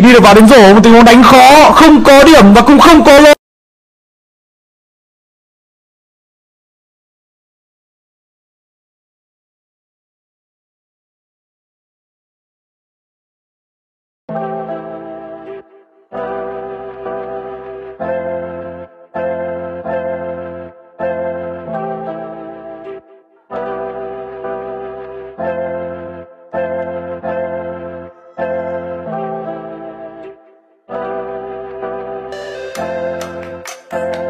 đi được vào đến rổ, một tình huống đánh khó, không có điểm và cũng không có lỗi Bye.